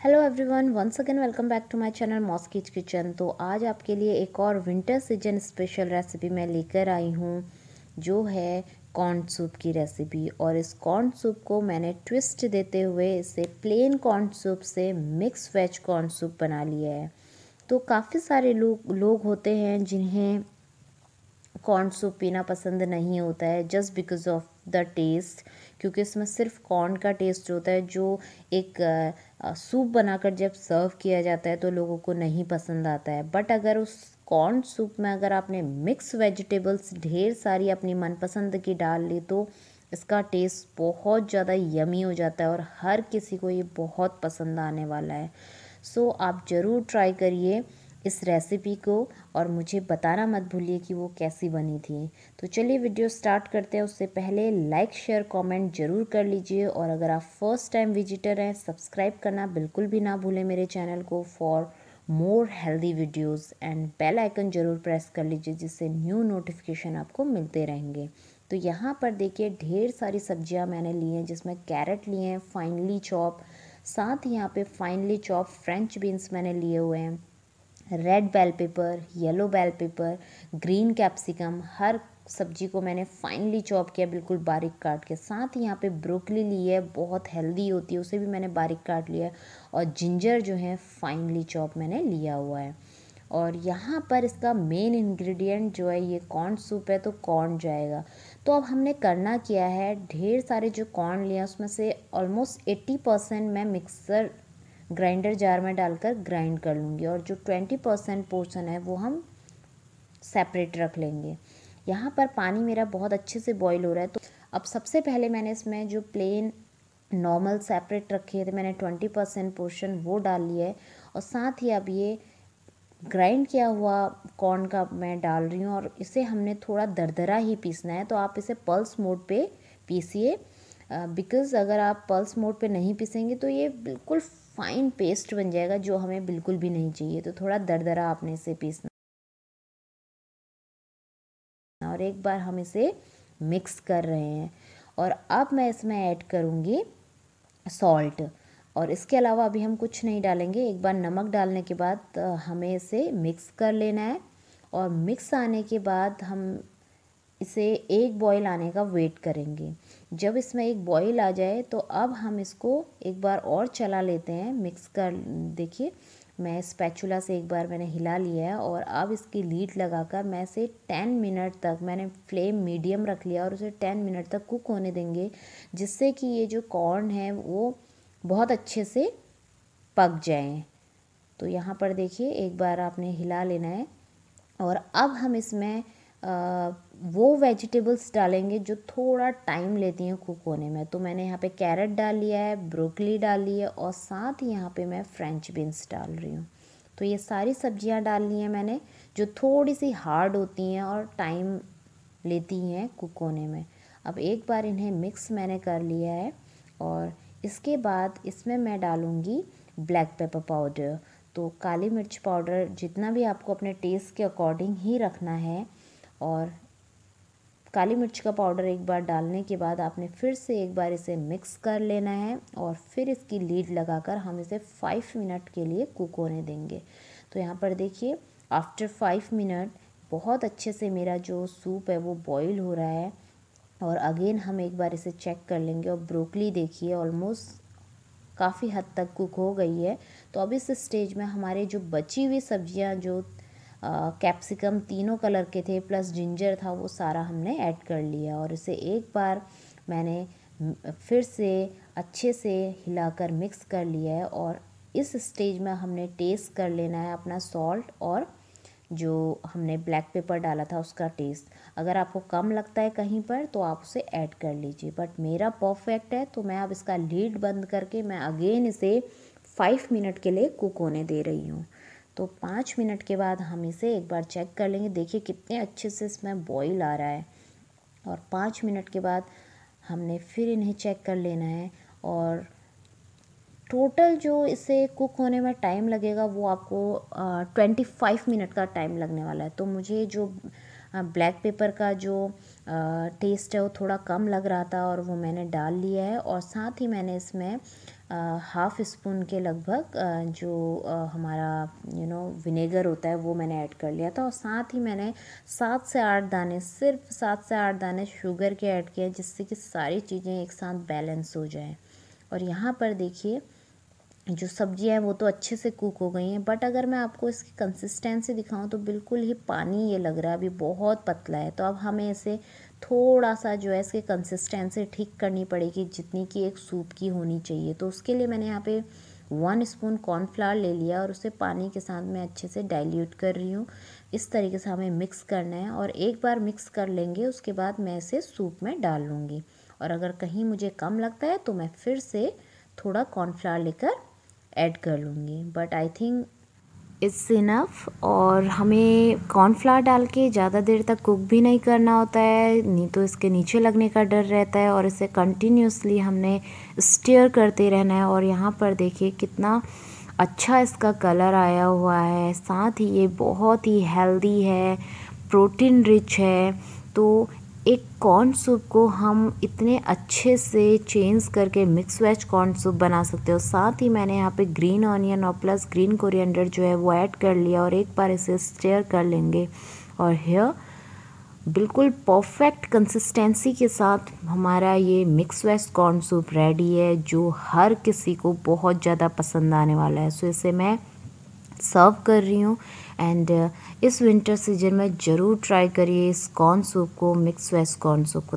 Hello everyone once again welcome back to my channel मॉस्किच kitchen तो आज आपके लिए एक और विंटर सीज़न स्पेशल रेसिपी मैं लेकर आई हूँ, जो है कॉर्न सूप की रेसिपी और इस कॉर्न सूप को मैंने ट्विस्ट देते हुए इसे प्लेन कॉर्न सूप से मिक्स वेज कॉर्न सूप बना लिया है। तो काफ़ी सारे लोग लोग होते हैं जिन्हें कॉर्न सूप पीना पसंद नहीं होता है just because of the taste क्योंकि इसमें सिर्फ़ कॉर्न का टेस्ट होता है जो एक सूप बनाकर जब सर्व किया जाता है तो लोगों को नहीं पसंद आता है। बट अगर उस कॉर्न सूप में अगर आपने मिक्स वेजिटेबल्स ढेर सारी अपनी मनपसंद की डाल ली तो इसका टेस्ट बहुत ज़्यादा यमी हो जाता है और हर किसी को ये बहुत पसंद आने वाला है। सो so, आप ज़रूर ट्राई करिए। इस रेसिपी को और मुझे बताना मत भूलिए कि वो कैसी बनी थी। तो चलिए वीडियो स्टार्ट करते हैं। उससे पहले लाइक शेयर कमेंट ज़रूर कर लीजिए और अगर आप फ़र्स्ट टाइम विजिटर हैं सब्सक्राइब करना बिल्कुल भी ना भूलें मेरे चैनल को for more healthy videos and bell icon ज़रूर प्रेस कर लीजिए जिससे न्यू नोटिफिकेशन आपको मिलते रहेंगे। तो यहाँ पर देखिए ढेर सारी सब्ज़ियाँ मैंने ली हैं, जिसमें कैरेट लिए हैं फाइनली चॉप साथ ही यहाँ पे फाइनली चॉप फ्रेंच बीन्स मैंने लिए हुए हैं। Red bell pepper yellow bell pepper green capsicum हर सब्ज़ी को मैंने फाइनली चॉप किया, बिल्कुल बारीक काट के। साथ ही यहाँ पे ब्रोकली ली है, बहुत हेल्दी होती है, उसे भी मैंने बारीक काट लिया है और जिंजर जो है फाइनली चॉप मैंने लिया हुआ है। और यहाँ पर इसका मेन इंग्रेडिएंट जो है, ये कॉर्न सूप है तो कॉर्न जाएगा। तो अब हमने करना किया है, ढेर सारे जो कॉर्न लिया, उसमें से ऑलमोस्ट एट्टी परसेंट मैं मिक्सर ग्राइंडर जार में डालकर ग्राइंड कर लूँगी और जो ट्वेंटी परसेंट पोर्सन है वो हम सेपरेट रख लेंगे। यहाँ पर पानी मेरा बहुत अच्छे से बॉईल हो रहा है तो अब सबसे पहले मैंने इसमें जो प्लेन नॉर्मल सेपरेट रखे थे मैंने ट्वेंटी परसेंट पोर्शन वो डाल लिया है और साथ ही अब ये ग्राइंड किया हुआ कॉर्न का मैं डाल रही हूँ और इसे हमने थोड़ा दरदरा ही पीसना है तो आप इसे पल्स मोड पे पीसिए। बिकॉज़ अगर आप पल्स मोड पे नहीं पीसेंगे तो ये बिल्कुल फाइन पेस्ट बन जाएगा, जो हमें बिल्कुल भी नहीं चाहिए। तो थोड़ा दरदरा आपने इसे पीसना और एक बार हम इसे मिक्स कर रहे हैं। और अब मैं इसमें ऐड करूँगी सॉल्ट और इसके अलावा अभी हम कुछ नहीं डालेंगे। एक बार नमक डालने के बाद हमें इसे मिक्स कर लेना है और मिक्स आने के बाद हम इसे एक बॉईल आने का वेट करेंगे। जब इसमें एक बॉईल आ जाए तो अब हम इसको एक बार और चला लेते हैं मिक्स कर, देखिए, मैं स्पैचुला से एक बार मैंने हिला लिया है, और अब इसकी लीड लगाकर मैं इसे टेन मिनट तक, मैंने फ्लेम मीडियम रख लिया और उसे टेन मिनट तक कुक होने देंगे, जिससे कि ये जो कॉर्न है, वो बहुत अच्छे से पक जाएँ। तो यहाँ पर देखिए, एक बार आपने हिला लेना है, और अब हम इसमें वो वेजिटेबल्स डालेंगे जो थोड़ा टाइम लेती हैं कुक होने में। तो मैंने यहाँ पे कैरेट डाल लिया है, ब्रोकली डाल है और साथ ही यहाँ पे मैं फ्रेंच बीन्स डाल रही हूँ। तो ये सारी सब्ज़ियाँ डाल ली हैं मैंने, जो थोड़ी सी हार्ड होती हैं और टाइम लेती हैं कुक होने में। अब एक बार इन्हें मिक्स मैंने कर लिया है और इसके बाद इसमें मैं डालूँगी ब्लैक पेपर पाउडर। तो काली मिर्च पाउडर जितना भी आपको अपने टेस्ट के अकॉर्डिंग ही रखना है और काली मिर्च का पाउडर एक बार डालने के बाद आपने फिर से एक बार इसे मिक्स कर लेना है और फिर इसकी लीड लगाकर हम इसे फाइव मिनट के लिए कुक होने देंगे। तो यहाँ पर देखिए आफ्टर फाइव मिनट बहुत अच्छे से मेरा जो सूप है वो बॉईल हो रहा है और अगेन हम एक बार इसे चेक कर लेंगे और ब्रोकली देखिए ऑलमोस्ट काफ़ी हद तक कुक हो गई है। तो अब इस स्टेज में हमारे जो बची हुई सब्ज़ियाँ, जो कैप्सिकम तीनों कलर के थे प्लस जिंजर था, वो सारा हमने ऐड कर लिया। और इसे एक बार मैंने फिर से अच्छे से हिलाकर मिक्स कर लिया है और इस स्टेज में हमने टेस्ट कर लेना है अपना सॉल्ट और जो हमने ब्लैक पेपर डाला था उसका टेस्ट अगर आपको कम लगता है कहीं पर तो आप उसे ऐड कर लीजिए। बट मेरा परफेक्ट है तो मैं अब इसका लीड बंद करके मैं अगेन इसे फाइव मिनट के लिए कुक होने दे रही हूँ। तो पाँच मिनट के बाद हम इसे एक बार चेक कर लेंगे। देखिए कितने अच्छे से इसमें बॉईल आ रहा है। और पाँच मिनट के बाद हमने फिर इन्हें चेक कर लेना है और टोटल जो इसे कुक होने में टाइम लगेगा, वो आपको ट्वेंटी फाइव मिनट का टाइम लगने वाला है। तो मुझे जो ब्लैक पेपर का जो टेस्ट है वो थोड़ा कम लग रहा था और वो मैंने डाल लिया है और साथ ही मैंने इसमें हाफ़ स्पून के लगभग जो हमारा यू नो विनेगर होता है, वो मैंने ऐड कर लिया था और साथ ही मैंने सात से आठ दाने, सिर्फ़ सात से आठ दाने शुगर के ऐड किए जिससे कि सारी चीज़ें एक साथ बैलेंस हो जाएँ। और यहाँ पर देखिए, जो सब्ज़ियाँ हैं, वो तो अच्छे से कुक हो गई हैं बट अगर मैं आपको इसकी कंसिस्टेंसी दिखाऊँ तो बिल्कुल ही पानी ये लग रहा है, अभी बहुत पतला है तो अब हमें इसे थोड़ा सा जो है इसकी कंसिस्टेंसी ठीक करनी पड़ेगी, जितनी कि एक सूप की होनी चाहिए। तो उसके लिए मैंने यहाँ पे वन स्पून कॉर्नफ्लावर ले लिया और उसे पानी के साथ मैं अच्छे से डाइल्यूट कर रही हूँ। इस तरीके से हमें मिक्स करना है और एक बार मिक्स कर लेंगे, उसके बाद मैं इसे सूप में डाल लूँगी। और अगर कहीं मुझे कम लगता है तो मैं फिर से थोड़ा कॉर्नफ्लावर लेकर ऐड कर लूँगी। But I think it's enough और हमें कॉर्नफ्लावर डाल के ज़्यादा देर तक कुक भी नहीं करना होता है, नहीं तो इसके नीचे लगने का डर रहता है और इसे कंटिन्यूसली हमने स्टेयर करते रहना है और यहाँ पर देखिए कितना अच्छा इसका कलर आया हुआ है। साथ ही ये बहुत ही हेल्दी है प्रोटीन रिच है तो एक कॉर्न सूप को हम इतने अच्छे से चेंज करके मिक्स वेज कॉर्न सूप बना सकते हो। साथ ही मैंने यहाँ पे ग्रीन ऑनियन और प्लस ग्रीन कोरिएंडर जो है वो ऐड कर लिया और एक बार इसे स्टेयर कर लेंगे। और हेयर बिल्कुल परफेक्ट कंसिस्टेंसी के साथ हमारा ये mix veg corn soup ready है, जो हर किसी को बहुत ज़्यादा पसंद आने वाला है। सो इसे मैं सर्व कर रही हूँ. एंड uh, इस विंटर सीज़न में ज़रूर ट्राई करिए इस कॉर्न सूप को मिक्स वेज कॉर्न सूप को.